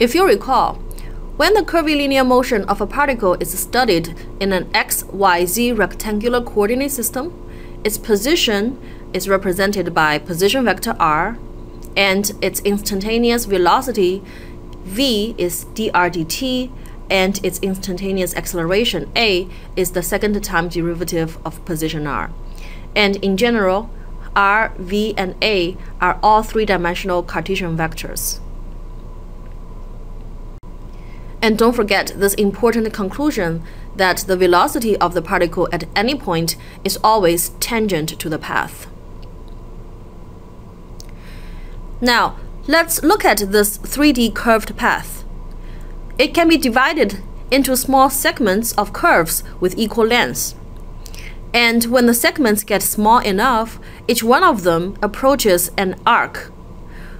If you recall, when the curvilinear motion of a particle is studied in an xyz rectangular coordinate system, its position is represented by position vector r, and its instantaneous velocity v is dr dt, and its instantaneous acceleration a is the second time derivative of position r. And in general, r, v, and a are all three-dimensional Cartesian vectors. And don't forget this important conclusion that the velocity of the particle at any point is always tangent to the path. Now, let's look at this 3D curved path. It can be divided into small segments of curves with equal lengths. And when the segments get small enough, each one of them approaches an arc,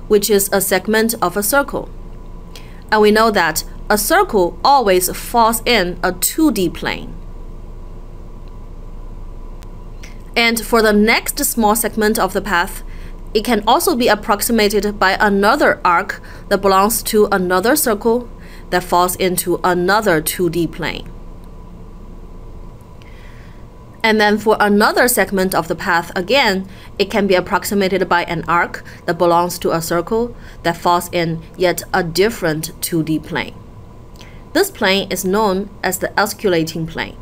which is a segment of a circle. And we know that a circle always falls in a 2D plane. And for the next small segment of the path, it can also be approximated by another arc that belongs to another circle that falls into another 2D plane. And then for another segment of the path, again, it can be approximated by an arc that belongs to a circle that falls in yet a different 2D plane. This plane is known as the osculating plane,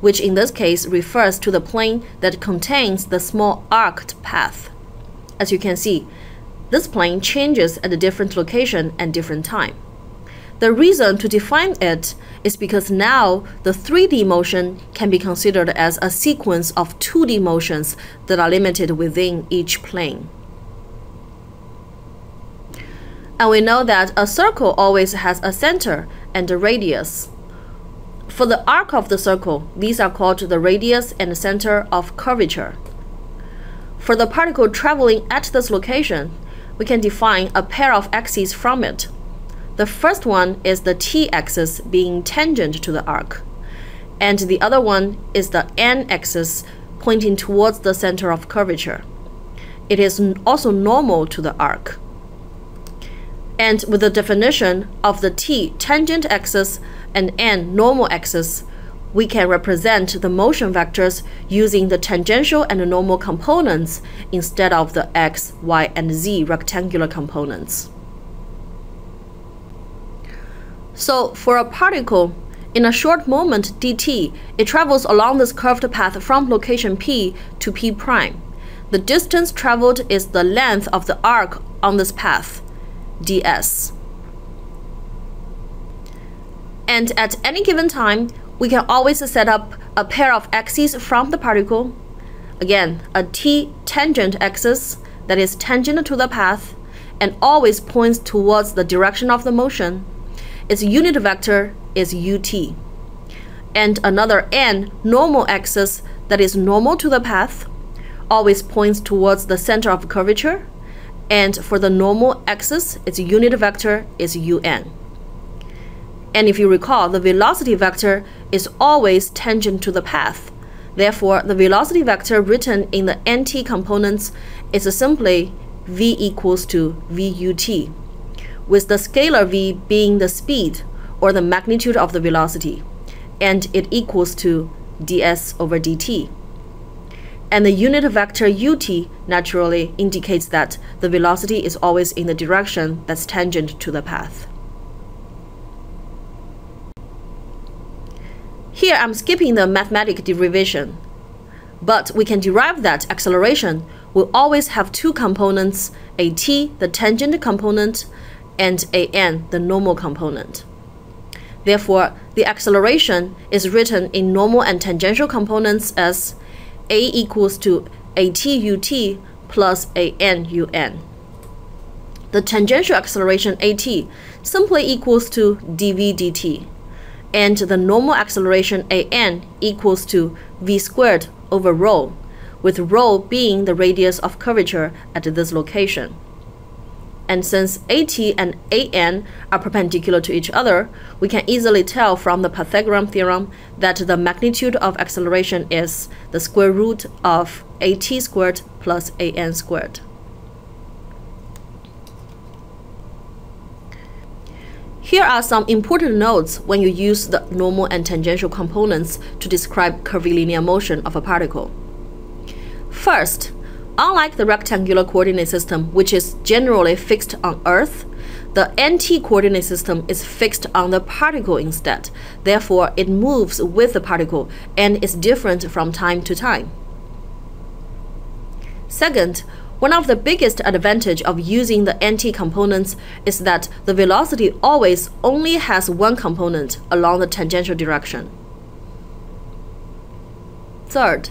which in this case refers to the plane that contains the small arced path. As you can see, this plane changes at a different location and different time. The reason to define it is because now the 3D motion can be considered as a sequence of 2D motions that are limited within each plane. And we know that a circle always has a center and the radius. For the arc of the circle, these are called the radius and center of curvature. For the particle traveling at this location, we can define a pair of axes from it. The first one is the t-axis being tangent to the arc, and the other one is the n-axis pointing towards the center of curvature. It is also normal to the arc. And with the definition of the t tangent axis and n normal axis, we can represent the motion vectors using the tangential and normal components instead of the x, y, and z rectangular components. So for a particle, in a short moment dt, it travels along this curved path from location P to P prime. The distance traveled is the length of the arc on this path, ds. And at any given time, we can always set up a pair of axes from the particle. Again, a t tangent axis that is tangent to the path and always points towards the direction of the motion its unit vector is ut. And another n normal axis that is normal to the path always points towards the center of curvature. And for the normal axis, its unit vector is un. And if you recall, the velocity vector is always tangent to the path. Therefore, the velocity vector written in the nt components is simply v equals to vut with the scalar v being the speed or the magnitude of the velocity, and it equals to ds over dt. And the unit vector ut naturally indicates that the velocity is always in the direction that's tangent to the path. Here I'm skipping the mathematical derivation, but we can derive that acceleration will always have two components, a t, the tangent component, and an, the normal component. Therefore, the acceleration is written in normal and tangential components as a equals to atut plus ANUN. The tangential acceleration at simply equals to dv dt, and the normal acceleration an equals to v squared over rho, with rho being the radius of curvature at this location. And since AT and AN are perpendicular to each other, we can easily tell from the Pythagorean theorem that the magnitude of acceleration is the square root of AT squared plus AN squared. Here are some important notes when you use the normal and tangential components to describe curvilinear motion of a particle. First, unlike the rectangular coordinate system, which is generally fixed on Earth, the NT coordinate system is fixed on the particle instead. Therefore, it moves with the particle and is different from time to time. Second, one of the biggest advantage of using the NT components is that the velocity always only has one component along the tangential direction. Third,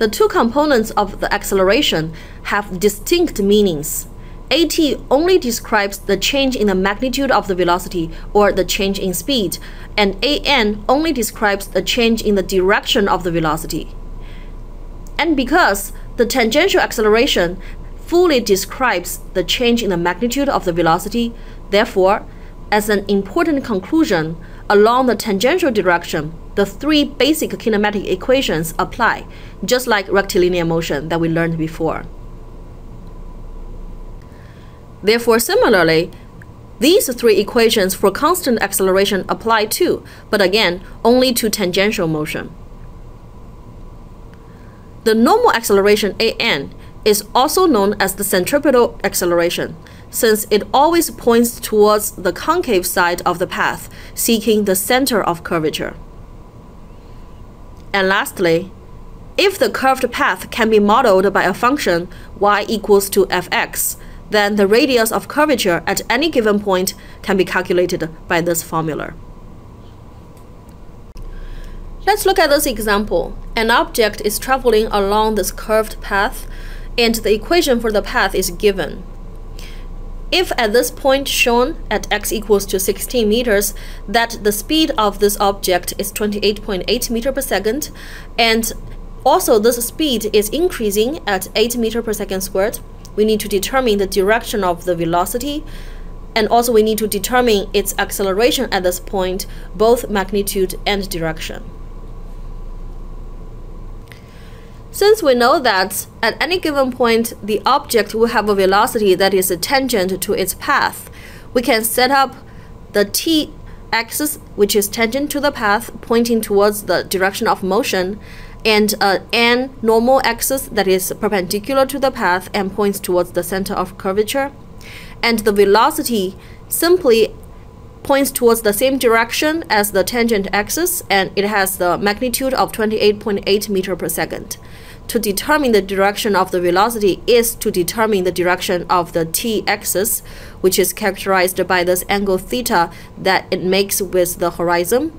the two components of the acceleration have distinct meanings. AT only describes the change in the magnitude of the velocity or the change in speed, and AN only describes the change in the direction of the velocity. And because the tangential acceleration fully describes the change in the magnitude of the velocity, therefore, as an important conclusion, along the tangential direction, the three basic kinematic equations apply, just like rectilinear motion that we learned before. Therefore, similarly, these three equations for constant acceleration apply too, but again, only to tangential motion. The normal acceleration an is also known as the centripetal acceleration, since it always points towards the concave side of the path, seeking the center of curvature. And lastly, if the curved path can be modeled by a function y equals to fx, then the radius of curvature at any given point can be calculated by this formula. Let's look at this example. An object is traveling along this curved path, and the equation for the path is given. If at this point shown at x equals to 16 meters, that the speed of this object is 28.8 meter per second, and also this speed is increasing at 8 meter per second squared, we need to determine the direction of the velocity and also we need to determine its acceleration at this point, both magnitude and direction. Since we know that at any given point the object will have a velocity that is tangent to its path, we can set up the t axis which is tangent to the path pointing towards the direction of motion and uh, a n n normal axis that is perpendicular to the path and points towards the center of curvature. And the velocity simply points towards the same direction as the tangent axis and it has the magnitude of 28.8 meter per second. To determine the direction of the velocity is to determine the direction of the t-axis, which is characterized by this angle theta that it makes with the horizon.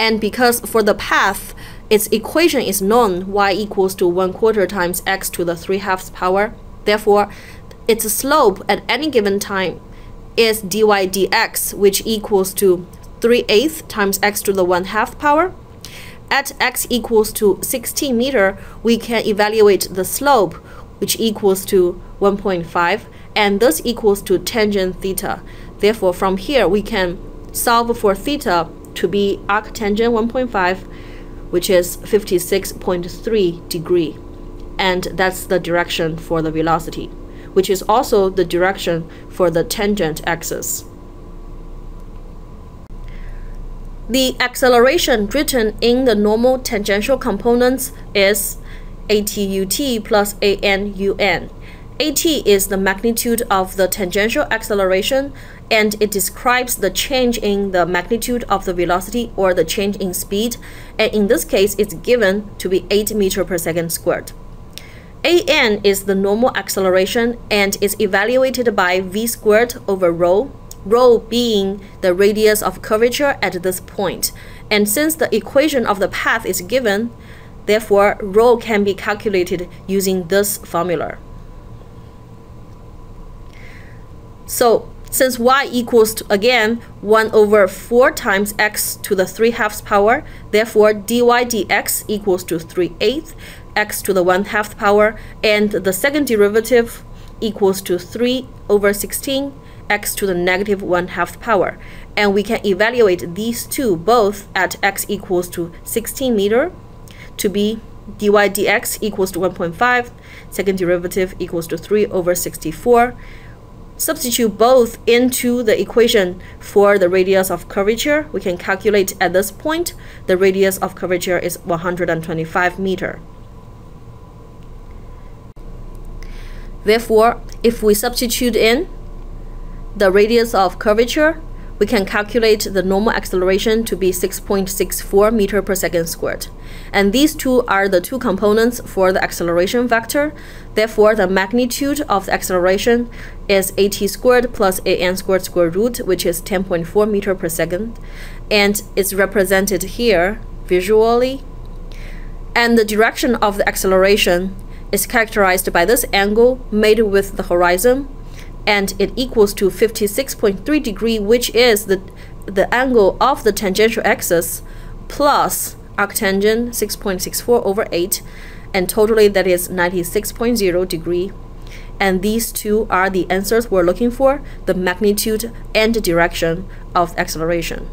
And because for the path, its equation is known y equals to 1 quarter times x to the 3 halves power. Therefore, its slope at any given time is dy dx, which equals to 3 eighths times x to the 1 half power. At x equals to 16 meter, we can evaluate the slope, which equals to 1.5, and this equals to tangent theta. Therefore, from here, we can solve for theta to be arctangent 1.5 which is 56.3 degree. And that's the direction for the velocity, which is also the direction for the tangent axis. The acceleration written in the normal tangential components is ATUT plus ANUN. AT is the magnitude of the tangential acceleration and it describes the change in the magnitude of the velocity or the change in speed and in this case it's given to be 8 meter per second squared. AN is the normal acceleration and is evaluated by v squared over rho, rho being the radius of curvature at this point. And since the equation of the path is given, therefore rho can be calculated using this formula. So since y equals to, again 1 over 4 times x to the 3 halves power, therefore dy dx equals to 3 eighths x to the 1 half power, and the second derivative equals to 3 over 16 x to the negative 1 half power. And we can evaluate these two both at x equals to 16 meter to be dy dx equals to 1.5, second derivative equals to 3 over 64, substitute both into the equation for the radius of curvature, we can calculate at this point the radius of curvature is 125 meter. Therefore, if we substitute in the radius of curvature, we can calculate the normal acceleration to be 6.64 meter per second squared. And these two are the two components for the acceleration vector. Therefore, the magnitude of the acceleration is at squared plus an squared square root, which is 10.4 meter per second. And it's represented here visually. And the direction of the acceleration is characterized by this angle made with the horizon and it equals to 56.3 degree which is the the angle of the tangential axis plus arctangent 6.64 over 8 and totally that is 96.0 degree. And these two are the answers we're looking for the magnitude and direction of acceleration